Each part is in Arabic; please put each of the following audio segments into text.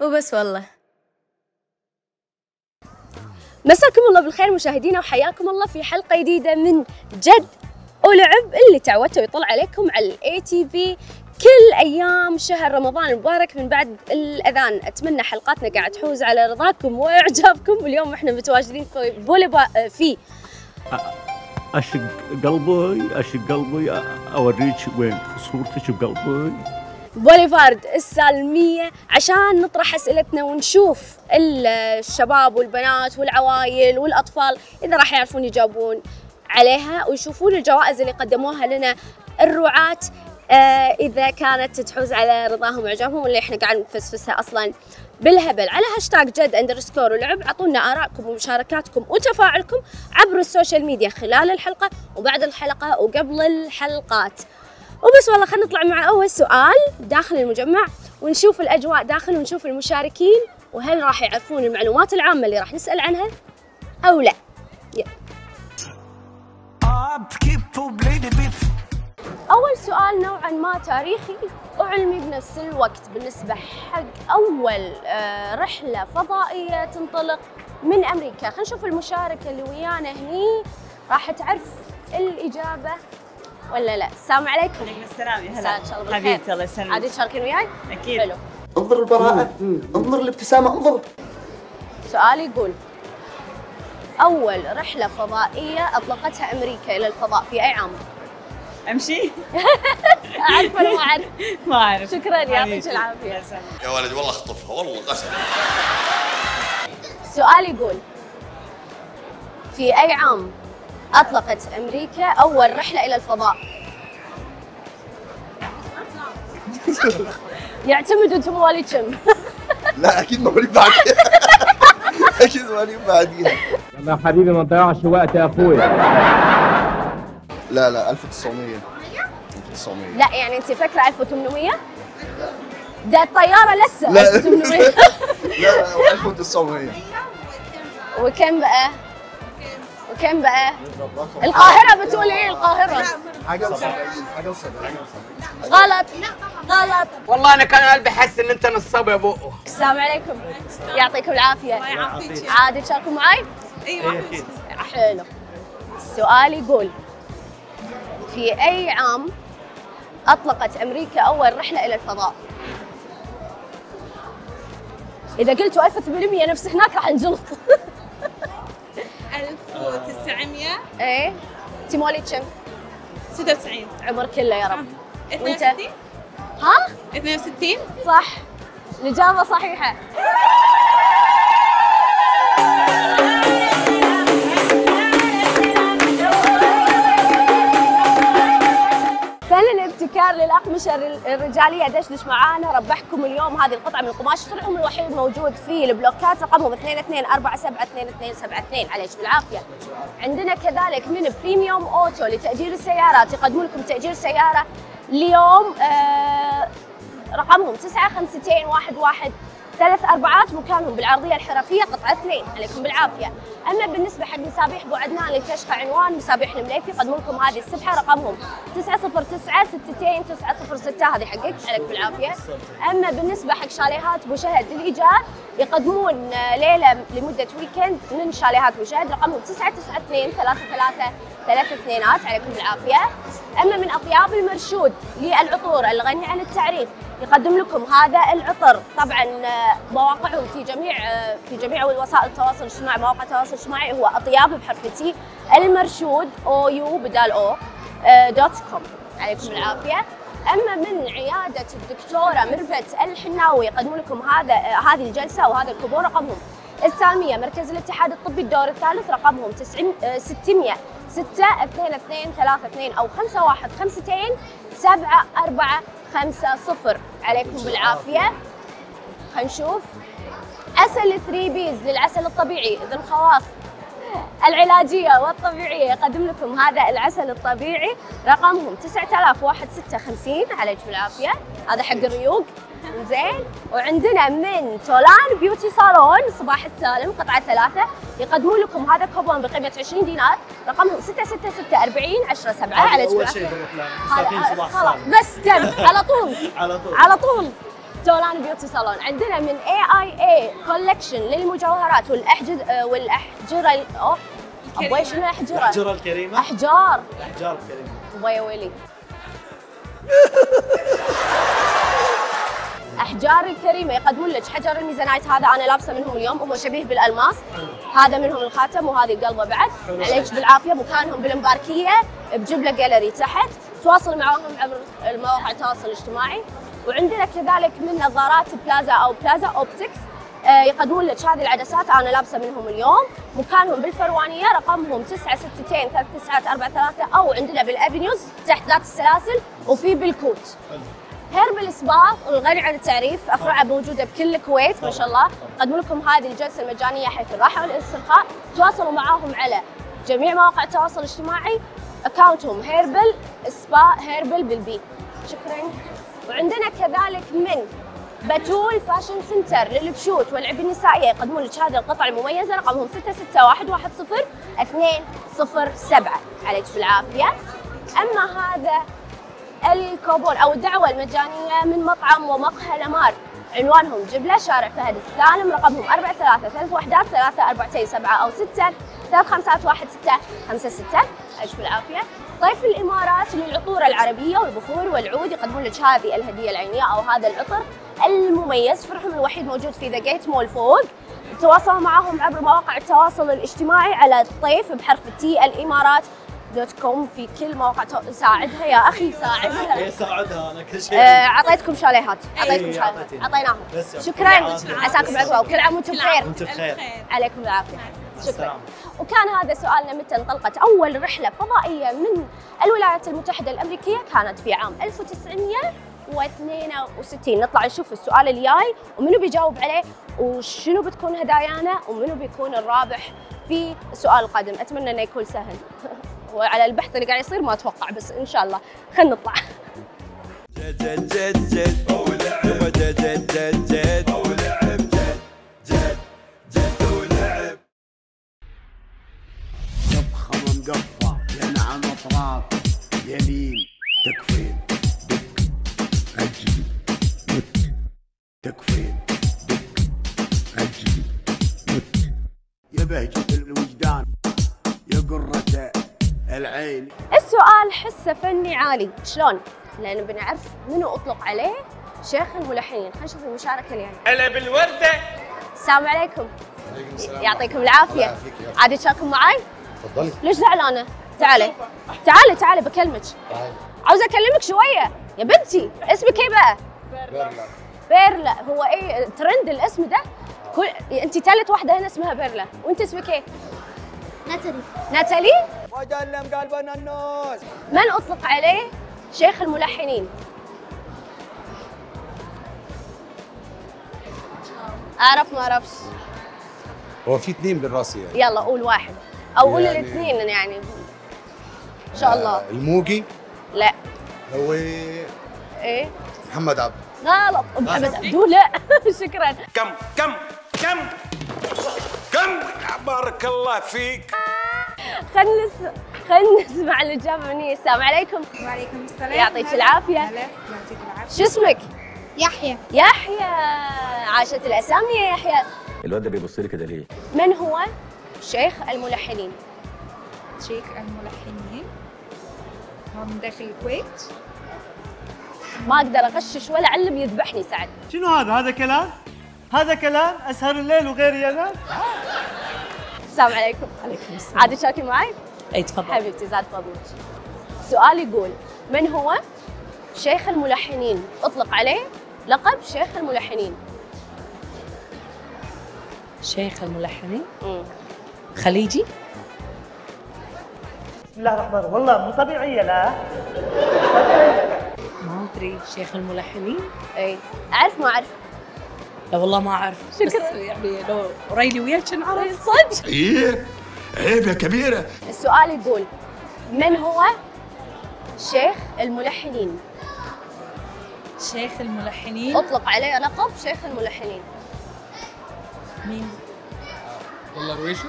وبس والله. مساكم الله بالخير مشاهدينا وحياكم الله في حلقة جديدة من جد ولعب اللي تعودتوا يطلع عليكم على ال ATV كل أيام شهر رمضان المبارك من بعد الأذان. أتمنى حلقاتنا قاعد تحوز على رضاكم وإعجابكم. واليوم إحنا متواجدين في بوليفارد في أشق قلبي أشق قلبي أوريك وين صورتك بقلبي. بوليفارد السالمية عشان نطرح أسئلتنا ونشوف الشباب والبنات والعوائل والأطفال إذا راح يعرفون يجاوبون عليها ويشوفون الجوائز اللي قدموها لنا الرعاة آه إذا كانت تحوز على رضاهم وإعجابهم واللي إحنا قاعد نفسفسها أصلاً. بالهبل. على هاشتاج جد underscore ولعب اعطونا آرائكم ومشاركاتكم وتفاعلكم عبر السوشيال ميديا خلال الحلقة وبعد الحلقة وقبل الحلقات. وبس والله خلينا نطلع مع أول سؤال داخل المجمع ونشوف الأجواء داخل ونشوف المشاركين وهل راح يعرفون المعلومات العامة اللي راح نسأل عنها أو لا. أول سؤال نوعا ما تاريخي وعلمي بنفس الوقت بالنسبة حق أول آه، رحلة فضائية تنطلق من أمريكا. خلينا نشوف المشاركة اللي ويانا هني. راح تعرف الإجابة. ولا لا؟ السلام عليكم. عليكم السلام يا هلا. إن شاء الله بالخير حبيبتي الله يسلمك. عادي تشاركين وياي أكيد. حلو. انظر البراءة. انظر الابتسامة انظر. سؤال يقول أول رحلة فضائية أطلقتها أمريكا إلى الفضاء في أي عام؟ أمشي؟ أعرف ولا ما أعرف؟ ما أعرف. شكراً، يعطيك. العافية. يا سلام. يا ولد والله اخطفها والله قسم. سؤال يقول في أي عام أطلقت أمريكا أول رحلة إلى الفضاء؟ يعتمد أنتم مواليد كم؟ لا أكيد مواليد بعديها أكيد مواليد بعديها يا حبيبي ما تضيعش وقت يا اخويا لا لا 1900 1900 لا يعني أنت فاكرة 1800؟ ده الطيارة لسه لا. 1800 لا لا 1900 وكم بقى؟ وكم بقى؟ القاهرة بتقول إيه؟ القاهرة؟ حاجة و70 حاجة و70 غلط. غلط. والله أنا كان قلبي حس إن أنت نصاب يا بقه. السلام عليكم. يعطيكم العافية. عادي تشاركوا معي؟ أيوه حلو. السؤال يقول في أي عام أطلقت أمريكا أول رحلة إلى الفضاء؟ إذا قلتوا 1800 نفس هناك راح نجلط. 1996 إيه؟ أنت مواليد كم؟ عمر كله يا رب وأنت؟ 62 ها؟ 62 صح الإجابة صحيحة فن الابتكار للأقمشة الر- الرجالية دشدش معانا؟ ربحكم اليوم هذه القطعة من القماش طلعهم الوحيد موجود في البلوكات رقمهم 22472272 عليش بالعافية. عندنا كذلك من بريميوم أوتو لتأجير السيارات. يقدمون لكم تأجير سيارة اليوم آه رقمهم 95211 ثلاث أربعات مكانهم بالعرضية الحرفية قطعة اثنين. عليكم بالعافية. أما بالنسبة حق مسابيح بو عدنان للكشخة عنوان مسابيح المليفي يقدمون لكم هذه. السبحة رقمهم 909 62 906 هذه حقك. عليك بالعافية. أما بالنسبة حق شاليهات بو شهد للإيجار يقدمون آه، ليلة لمدة ويكند من شاليهات بو شهد. رقمهم 992 33 ثلاث اثنينات. عليكم بالعافية. أما من أطياب المرشود للعطور الغني عن التعريف يقدم لكم هذا العطر. طبعا آه، مواقعهم في جميع آه، في جميع وسائل التواصل الاجتماعي مواقع التواصل الاجتماعي هو أطياب بحرف تي المرشود O U بدال O آه، dot com. عليكم العافية. أما من عيادة الدكتورة ميرفت الحناوي يقدمون لكم هذا هذه الجلسة وهذا الكوبون رقمهم السالميه مركز الاتحاد الطبي الدور الثالث رقمهم 90 آه، 600 6 2 2 3 2 أو 5 1 5 2 7 4 5 0 عليكم بالعافية. خلينا نشوف. عسل 3 Bees للعسل الطبيعي. ذي الخواص. العلاجية والطبيعية. يقدم لكم هذا العسل الطبيعي. رقمهم 9156 عليك بالعافية. هذا حق الريوق. زين. وعندنا من تولان beauty salon صباح السالم قطعة ثلاثة. يقدمون لكم هذا كوبون بقيمة 20 دينار. رقمهم 66640 10 7 عليك بالعافية. هذا- خلاص. بس تم على طول. على طول. على طول. تولان beauty salon. عندنا من اي اي اي collection للمجوهرات والاحجر آه، والاحجره ال- أوه أبوي شنو أحجره؟ الحجرة الكريمة. أحجار. الأحجار الكريمة. أبوي يا ويلي أحجار الكريمة يقدمون لك حجر الميزانايت. هذا أنا لابسة منهم اليوم. هو شبيه بالألماس. هذا منهم الخاتم وهذه القلبة بعد. عليك بالعافية. مكانهم بالمباركية. بجبله جاليري تحت. تواصل معاهم عبر المواقع التواصل الاجتماعي. وعندنا كذلك من نظارات بلازا أو بلازا optics آه، يقدمون لك هذه العدسات. أنا لابسة منهم اليوم. مكانهم بالفروانية رقمهم 962 3943 أو عندنا بالافنيوز تحت ذات السلاسل وفي بالكوت. Herbal Spa الغني عن التعريف أفرعة موجودة بكل الكويت ما شاء الله. يقدمون لكم هذه الجلسة المجانية حيث الراحة والاسترخاء. تواصلوا معاهم على جميع مواقع التواصل الاجتماعي. account هم Herbal Spa Herbal بال B. شكرا. وعندنا كذلك من بتول fashion center للبشوت والعبي النسائيه يقدمون لك هذه القطع المميزة رقمهم 66110 207 عليك بالعافية. أما هذا الكوبون أو الدعوة المجانية من مطعم ومقهى الأمار عنوانهم جبلة شارع فهد السالم رقمهم 4 3 3 وحدات 3 4 7 أو 6 3 5 1 6 5 6 عيش بالعافية. ضيف الإمارات للعطور العربية والبخور والعود يقدمون لك هذه الهدية العينية أو هذا العطر المميز. فرعهم الوحيد موجود في The Gate Mall فوق. تواصلوا معهم عبر مواقع التواصل الاجتماعي على الطيف بحرف التي الإمارات dot com. في كل مواقع تو- ساعدها يا أخي ساعدها. إيه ساعدها أنا كل شيء. آه، أعطيتكم شاليهات. أعطيتكم إيه، شاليهات. أعطيتيني. أعطيناهم. شكرا. عساكم بعقبه وكل عام وأنتم بخير. وأنت بخير. عليكم العافية. شكرا. السلام. وكان هذا سؤالنا متى انطلقت أول رحلة فضائية من الولايات المتحدة الأمريكية كانت في عام 1962 نطلع نشوف السؤال الجاي ومنو بيجاوب عليه وشنو بتكون هدايانا ومنو بيكون الرابح في السؤال القادم أتمنى إنه يكون سهل. وعلى البحث اللي قاعد يصير ما أتوقع بس إن شاء الله. خلينا نطلع. جد جد جد جد. تفخم مقفى ينعم أطراف. يمين. تكفين. دك اجلي مت تكفين. دك اجلي مت يا بهجة الوجدان. يا قرة العين. السؤال حسه فني عالي. شلون؟ لأن بنعرف منو أطلق عليه شيخ الملحنين خلينا نشوف المشاركة اليوم. هلا بالوردة. السلام عليكم. عليكم السلام. يعطيكم العافية. الله يعافيك يا عادي تشاركون معي؟ تفضلي. ليش زعلانه؟ تعالي. تعالي تعالي بكلمك. تعالي. عاوزه أكلمك شوية. يا بنتي اسمك إيه بقى؟ بيرلا. بيرلا. هو إيه ترند الاسم ده؟ كل أنت ثالث واحدة هنا اسمها بيرلا. وأنت اسمك إيه؟ ناتالي. ناتالي؟ وجلم قلبنا النوس من أطلق عليه شيخ الملحنين؟ أعرف ما أعرفش. هو في اثنين بالرأس يعني. يلا قول واحد. أو قول يعني- الاثنين يعني. إن شاء الله. آه، الموجي؟ لا. هو إيه؟ محمد عبد. غلط محمد عبدو لا شكرا. كم كم كم؟ كم؟ بارك الله فيك. خلينا نس... خلينا نسمع الاجابه مني السلام عليكم. وعليكم السلام. يعطيك. العافية. هلا. يعطيك العافية. شو اسمك؟ يحيى. يحيى. عاشت الأسامي يا يحيى. الواد ده بيبص لي كده ليه؟ من هو؟ شيخ الملحنين؟ شيخ الملحنين. من داخل الكويت. ما أقدر أغشش ولا علم يذبحني سعد. شنو هذا؟ هذا كلام؟ هذا كلام؟ أسهر الليل وغيري أنا؟ السلام عليكم. عليكم السلام. عادي تشاركي معي؟ أي تفضل. حبيبتي زاد فضلك سؤال يقول من هو شيخ الملحنين؟ اطلق عليه لقب شيخ الملحنين. شيخ الملحنين؟ مم. خليجي؟ بسم الله الرحمن الرحيم والله مو طبيعية لا. ما أدري شيخ الملحنين؟ إي. أعرف ما أعرف. لا والله ما أعرف. شكراً. بس يعني لو ريلي وياك نعرف صدق. إيه عيب يا كبيرة. السؤال يقول من هو شيخ الملحنين؟ شيخ الملحنين؟ أطلق عليه لقب شيخ الملحنين. مين؟ والله رويشي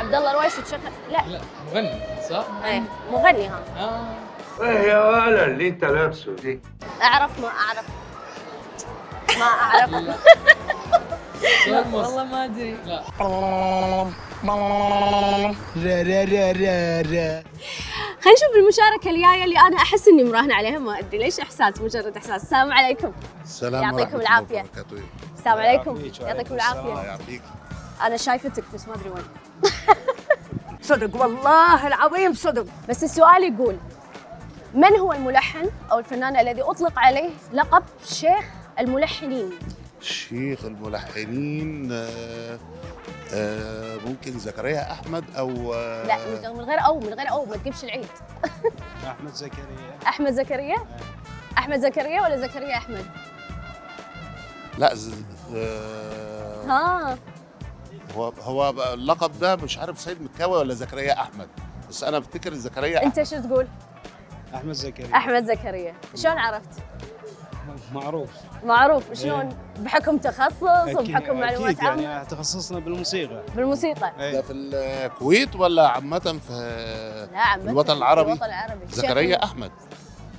عبد الله رويشد شيخ لا. لا مغني صح؟ إيه مغني ها. آه. إيه يا ولا اللي انت لابسه دي. أعرف ما أعرف. ما أعرف. والله ما أدري. لا. خلينا نشوف المشاركة الجاية اللي أنا أحس إني مراهنه عليها ما أدري ليش إحساس مجرد إحساس. السلام عليكم. السلام يعطيكم. وبركاته. السلام عليكم. يعطيكم الله العافيه يعافيك أنا شايفتك بس ما أدري وين. صدق والله العظيم صدق. بس السؤال يقول من هو الملحن أو الفنان الذي أطلق عليه لقب شيخ الملحنين؟ شيخ الملحنين آه، آه، ممكن زكريا أحمد أو آه، لا من غير أو من غير أو ما تجيبش العيد. أحمد زكريا. أحمد زكريا؟ أحمد زكريا ولا زكريا أحمد؟ لا ز... آه، ها هو هو اللقب ده مش عارف سيد مكاوي ولا زكريا أحمد. بس أنا أفتكر زكريا أنت شو تقول؟ أحمد زكريا. أحمد زكريا. شلون عرفت؟ معروف. معروف. شلون؟ بحكم تخصص وبحكم معلومات أكيد عامة؟ يعني تخصصنا بالموسيقى. بالموسيقى. ده في الكويت ولا عامة في لا في الوطن العربي الوطن العربي؟ زكريا أحمد.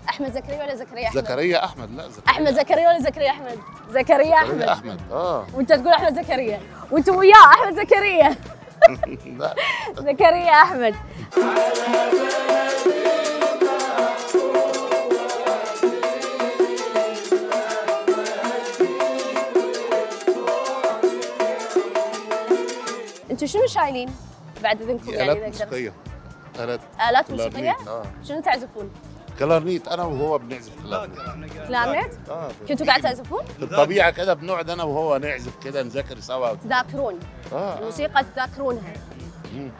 أحمد زكريا ولا زكريا أحمد؟ زكريا أحمد. لا زكريا أحمد زكريا ولا زكريا أحمد؟ زكريا أحمد. زكريا أحمد. آه. وأنت تقول أحمد زكريا. وانت وياه أحمد زكريا زكريا أحمد أنتوا شنو شايلين بعد اذنكم يعني آلات إذا أقدر؟ موسيقية آلات آلات موسيقية؟ آه شنو تعزفون؟ clarinet أنا وهو بنعزف clarinet clarinet؟ آه كنتوا قاعد تعزفون؟ في الطبيعة كده بنقعد أنا وهو نعزف كده نذاكر سوا. تذاكرون آه. الموسيقى تذاكرونها.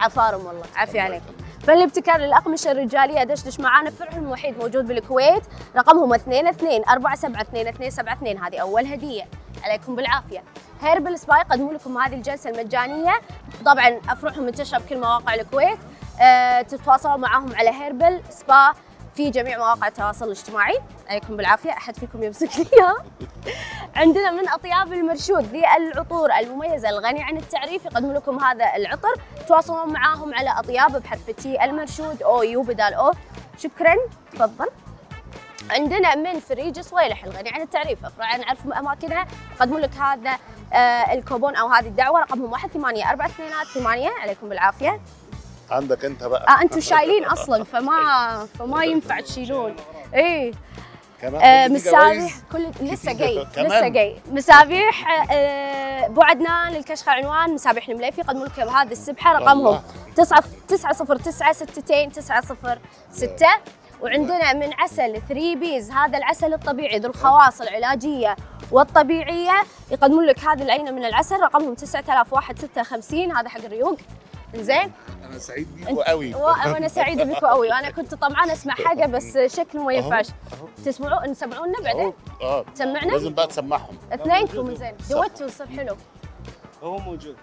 عفارم والله. عافية عليك. الابتكار للأقمشة الرجالية دشدش معانا فرعهم الوحيد موجود بالكويت. رقمهم 22 47 2272 هذه أول هدية. عليكم بالعافية. Herbal Spa يقدموا لكم هذه الجلسة المجانية. طبعا أفرعهم منتشرة بكل مواقع الكويت. أه تتواصلون معاهم على Herbal Spa في جميع مواقع التواصل الاجتماعي. عليكم بالعافية أحد فيكم يمسك لي عندنا من اطياب المرشود للعطور المميزة الغني عن التعريف يقدم لكم هذا العطر. تواصلون معاهم على اطياب بحرف T المرشود أو U بدال O. شكرا. تفضل. عندنا من فريج صويلح الغني عن التعريف. افرع نعرف أماكنها. يقدمون لك هذا آه الكوبون أو هذه الدعوة. رقمهم 1 8 4 2 8 عليكم بالعافية. عندك انت بقى. آه أنتم شايلين أصلا فما فما ينفع تشيلون. إيه. آه، جوايز؟ كل لسه. جاي؟ لسه جاي. مسابيح آه، عدنان للكشخة عنوان مسابيح المليفي. يقدمون لكم هذه السبحة رقمهم الله. 9 909 62 906 وعندنا من عسل 3 بيز هذا العسل الطبيعي ذو الخواص العلاجية والطبيعية. يقدمون لك هذه العينة من العسل رقمهم 9156 هذا حق الريوق. زين؟ أنا سعيد بيكوا قوي. وأنا سعيدة بكم قوي. وأنا كنت طمعانه أسمع حاجة بس شكله ما ينفعش. تسمعوا؟ نسمعونا بعدين؟ آه. سمعنا؟ لازم بقى تسمعهم. اثنينكم زين. دويتوا الصف حلو. هو موجود.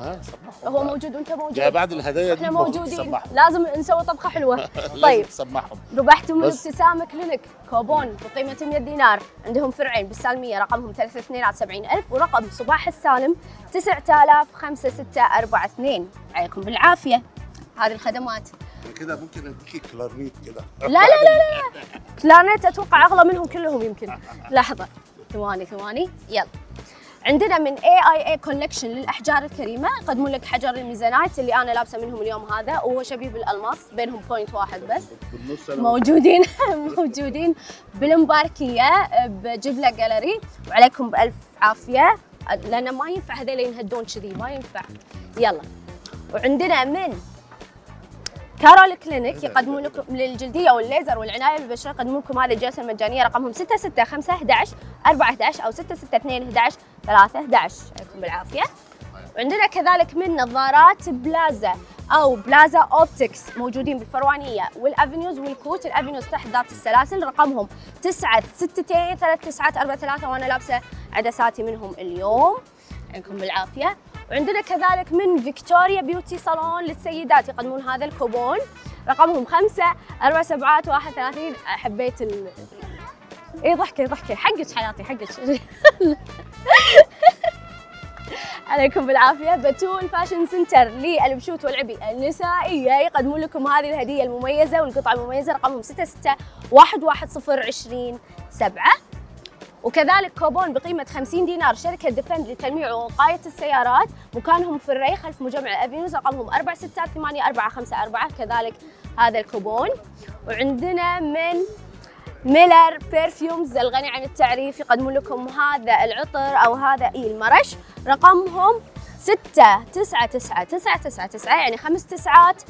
ها؟ هو موجود وانت موجود. يا بعد الهدايا إحنا موجودين. لازم نسوي طبخة حلوة. طيب. تسمعهم ربحتوا من. ابتسامه كلينك كوبون بقيمة 100 دينار. عندهم فرعين بالسالمية. رقمهم 3270000 ورقم صباح السالم 90005642 عليكم بالعافية. هذه الخدمات. كده ممكن أديكي clarinet كده. لا لا لا لا clarinet أتوقع أغلى منهم كلهم يمكن. لحظة. ثواني ثواني. يلا. عندنا من AAA Collection للأحجار الكريمة. يقدمون لك حجر ال moissanite اللي أنا لابسة منهم اليوم هذا وهو شبيه الالماس بينهم point واحد بس. موجودين موجودين بالمباركية بجبله جاليري وعليكم بألف عافية. لأن ما ينفع هذول ينهدون كذي ما ينفع. يلا. وعندنا من كارول كلينيك يقدمون لكم للجلدية والليزر والعناية بالبشره يقدمون لكم هذه الجلسة المجانية رقمهم 665 11 4 11 أو 662 11 3 11 عليكم بالعافيه وعندنا كذلك من نظارات بلازا أو Plaza Optics موجودين بالفروانية وال Avenues والكوت. ال Avenues تحت ذات السلاسل رقمهم 9 6 3 9 4 3 وأنا لابسة عدساتي منهم اليوم. عليكم بالعافيه وعندنا كذلك من Victoria Beauty Salon للسيدات يقدمون هذا الكوبون. رقمهم 5 4 7 31 حبيت ال اي ضحكي ضحكي حقك حياتي حقك. عليكم بالعافية. بتول Fashion Center للبشوت والعبي النسائية. يقدمون لكم هذه الهدية المميزة والقطعة المميزة رقمهم 66 110 20 7 وكذلك كوبون بقيمة 50 دينار شركة Defend لتلميع ووقاية السيارات. مكانهم في الري خلف مجمع ال Avenues رقمهم 4688454 كذلك هذا الكوبون. وعندنا من ميلر Perfumes الغني عن التعريف يقدمون لكم هذا العطر أو هذا إي المرش. رقمهم ستة تسعة تسعة تسعة تسعة تسعة يعني خمس تسعات.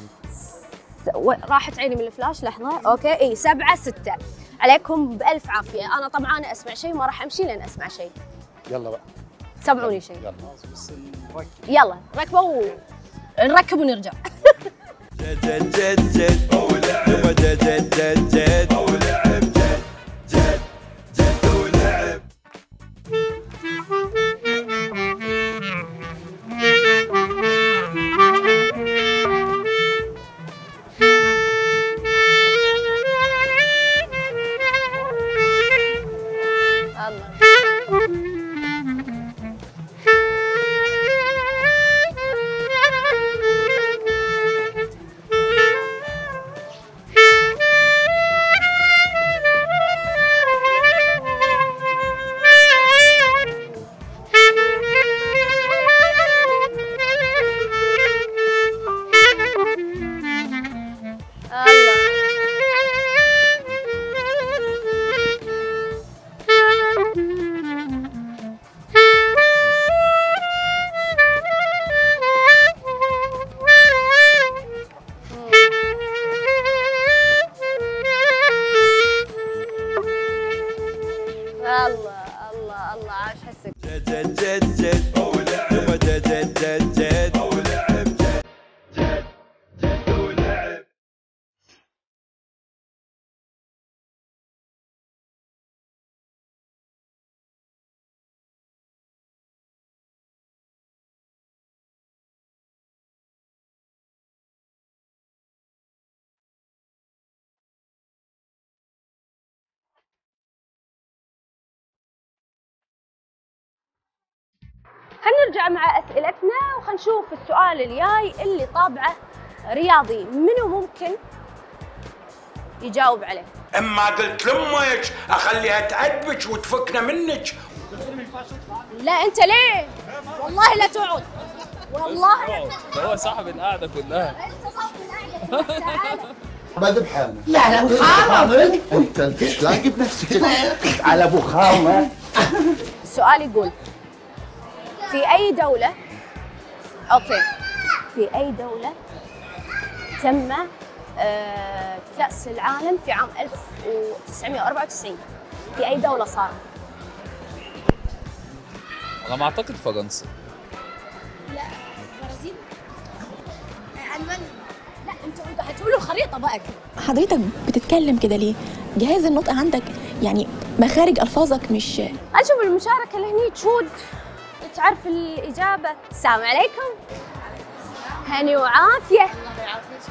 راحت عيني من الفلاش لحظة. okay إي سبعة ستة. عليكم بألف عافية. أنا طبعا أسمع شيء ما راح أمشي لين أسمع شيء. يلا بقى. سمعوني شيء. يلا. بس نركب يلا ركبوا. نركب ونرجع. جد جد جد جد. يبا جد جد جد جد خلينا نرجع مع أسئلتنا وخلينا نشوف السؤال الجاي اللي طابعه رياضي. منو ممكن يجاوب عليه؟ أما قلت لأمك أخليها تأدبك وتفكنا منك. لا أنت ليه؟ والله لا تقعد والله لا هو صاحب القعدة كلها. أنت صاحب القعدة تعال بعد بحالنا لا لا أبو خامر أنت أنت إيش لاقي؟ بنفسك على أبو خامر السؤال يقول في أي دولة؟ أوكي. في أي دولة تم آه، كأس العالم في عام 1994 في أي دولة صار؟ أنا ما أعتقد فرنسا. لا برازيل. ألمانيا. لا أنتوا هتقولوا الخريطة بقى كده. حضرتك بتتكلم كده ليه؟ جهاز النطق عندك يعني مخارج ألفاظك مش أشوف المشاركة اللي هني تشود تعرف الإجابة؟ السلام عليكم. هني وعافية.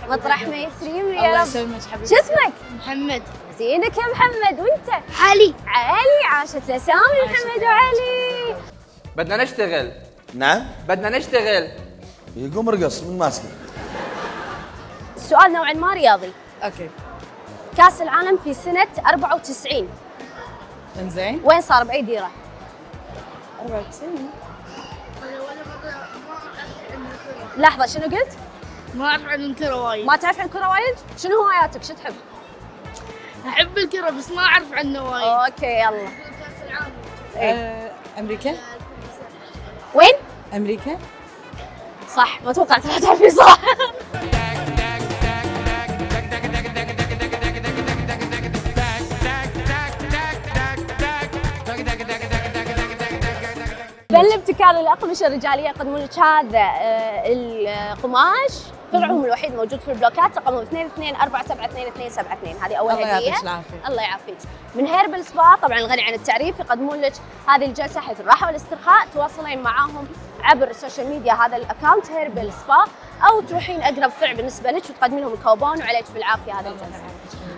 مطرح ما يسرين يا الله رب. شو اسمك؟ محمد. زينك يا محمد وانت؟ علي. علي عاشت الاسامي محمد وعلي. بدنا نشتغل. نعم. بدنا نشتغل. يقوم رقص من ماسكه. السؤال نوعا ما رياضي. okay. كأس العالم في سنة 94 إنزين. وين صار بأي ديرة؟ 94 لحظة شنو قلت؟ ما أعرف عن الكرة وايد ما تعرف عن كرة وايد؟ شنو هواياتك؟ شو تحب؟ أحب الكرة بس ما أعرف عنه وايد okay يلا آه، أمريكا وين؟ أمريكا صح ما توقعت راح تعرفي صح فن الابتكار للأقمشة الرجالية يقدمون لك هذا آه، القماش. فرعهم الوحيد موجود في البلوكات رقمهم 22472272 هذه أول الله هدية. يعطيك العافية. الله يعافيك. من هيربل سبا طبعا الغني عن التعريف يقدمون لك هذه الجلسة حيث الراحة والاسترخاء. تواصلين معاهم عبر ال social media هذا ال account Herbal Spa. أو تروحين أقرب فرع بالنسبة لك وتقدمين لهم الكوبون وعليك بالعافية. هذا الجلسة.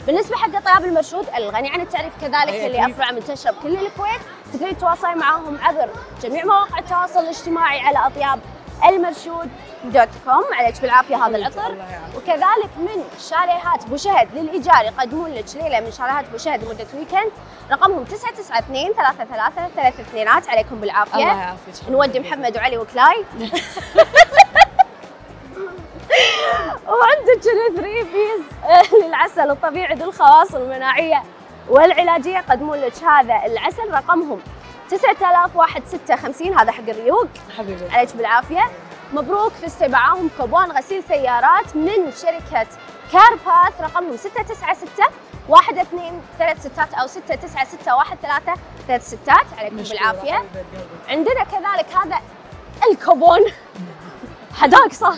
بالنسبة حق طياب المرشود الغني عن التعريف كذلك اللي. افرع منتشره بكل الكويت تقدرين تتواصلين معاهم عبر جميع مواقع التواصل الاجتماعي على أطياب المرشود dot com. عليك بالعافية هذا العطر. وكذلك من شاليهات بو شهد للايجار يقدمون لك ليلة من شاليهات بو شهد لمده weekend رقمهم 992 33 ثلاث اثنينات. عليكم بالعافية. الله يعافيك. نودي محمد وعلي وكلاي. وعندك ال Three Bees للعسل الطبيعي ذو الخواص المناعية والعلاجية يقدمون لك هذا العسل رقمهم 9156 هذا حق الريوق. حبيبي. عليك بالعافية. مبروك فزتي معاهم كوبون غسيل سيارات من شركة كارباث رقمهم 696 واحد اثنين ثلاث ستات أو 696 واحد ثلاثة ثلاث ستات. عليكم قلبي. عندنا كذلك هذا الكوبون. حداك صح؟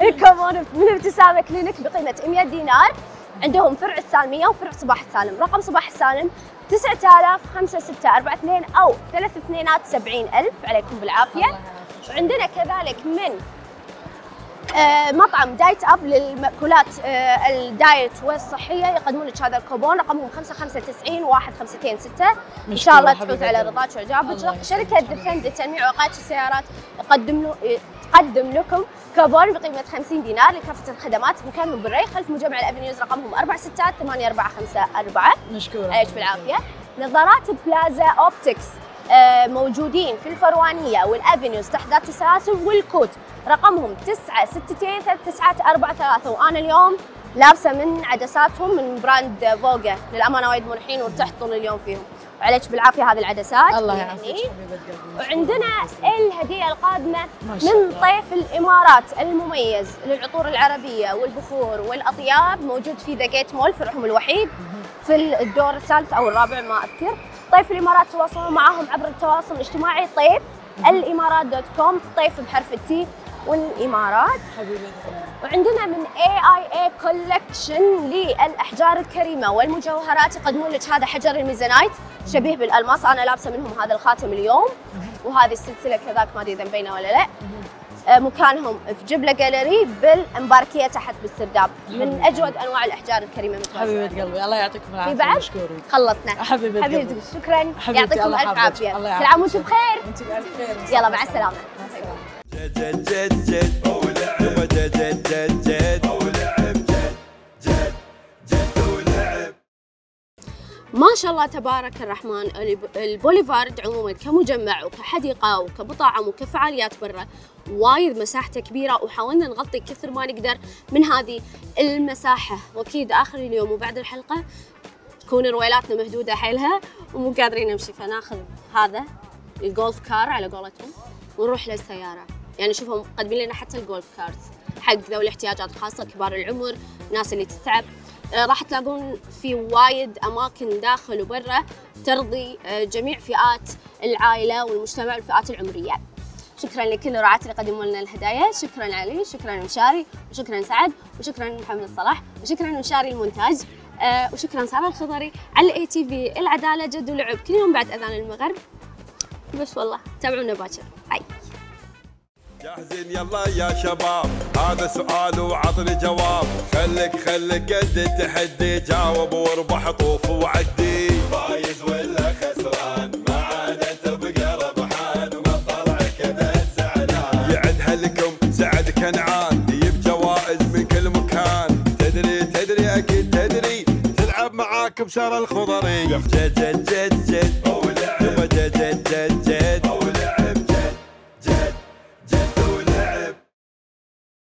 الكوبون من ابتسامة كلينك بقيمة 100 دينار. عندهم فرع السالمية وفرع صباح السالم. رقم صباح السالم 9642 أو ثلاث اثنينات 70000 عليكم بالعافية. وعندنا كذلك من مطعم Diet Up للمأكولات آه، ال diet والصحية. يقدمون لك هذا الكوبون رقمهم 595 1526 إن شاء الله تفوز على. رضاك وإعجابك. شركة Defend لتلميع وقايه السيارات يقدم له تقدم لكم كوبون بقيمة 50 دينار لكافة الخدمات. مكانهم بالري خلف مجمع ال Avenues رقمهم 4 6 8 4 5 4 مشكورة. عليك بالعافية. نظارات Plaza Optics آه، موجودين في الفروانية وال Avenues تحت ذات السلاسل والكوت. رقمهم 9 6 3 9 4 3 وأنا اليوم لابسة من عدساتهم من brand فوجا. للأمانة وايد مريحين وارتحت طول اليوم فيهم. وعليك بالعافية هذه العدسات. الله يعني. يعافيك وعندنا الهدية القادمة من. طيف الإمارات المميز للعطور العربية والبخور والأطياب موجود في The Gate Mall فرعهم الوحيد في الدور الثالث أو الرابع ما أذكر. طيف الإمارات تواصلوا معهم عبر التواصل الاجتماعي. طيف الإمارات dot com. طيف بحرف ال T. والإمارات. حبيبه قلبي وعندنا من AAA collection للأحجار الكريمة والمجوهرات. يقدمون لك هذا حجر ال moissanite شبيه بالألماس. أنا لابسة منهم هذا الخاتم اليوم وهذه السلسلة كذاك ما أدري إذا مبينة ولا لا. آه، مكانهم في جبلة جاليري بالمباركية تحت بالسرداب من أجود أنواع الأحجار الكريمة متوفرة. حبيبه قلبي الله يعطيكم في العافيه بعد مشكورين. خلصنا. حبيبه قلبي. شكرا. يعطيكم ألف. عافية. كل. عام وأنتم بخير. وانت بألف خير. يلا مع السلامة. جد جد جد جد جد جد جد ولعب جد جد جد ولعب ما شاء الله تبارك الرحمن الب- البوليفارد عموما كمجمع وكحديقه وكمطاعم وكفعاليات برا وايد مساحته كبيره وحاولنا نغطي كثر ما نقدر من هذه المساحه واكيد اخر اليوم وبعد الحلقة تكون رويلاتنا مهدوده حيلها ومو قادرين نمشي فناخذ هذا ال golf car على قولتهم ونروح للسياره يعني شوفوا مقدمين لنا حتى ال golf cars حق ذوي الاحتياجات الخاصه كبار العمر الناس اللي تتعب. آه، راح تلاقون في وايد أماكن داخل وبرا ترضي آه، جميع فئات العائلة والمجتمع والفئات العمرية. شكرا لكل الرعاة اللي قدموا لنا الهدايا. شكرا علي شكرا مشاري وشكرا سعد وشكرا محمد صلاح وشكرا مشاري المونتاج آه وشكرا سارة الخضري على ATV العدالة جد ولعب كل يوم بعد أذان المغرب. بس والله تابعونا باكر. bye جاهزين يلا يا شباب. هذا سؤال وعطني جواب. خليك خليك قد التحدي. جاوب واربح طوف وعدي. فايز ولا خسران؟ ما عاد انت بقى ربحان وما طلع كذا زعلان يعدها لكم سعد كنعان. يجيب جوائز من كل مكان. تدري تدري أكيد تدري. تلعب معاك بشر الخضري. جد جد جد جد. جد جد جد جد.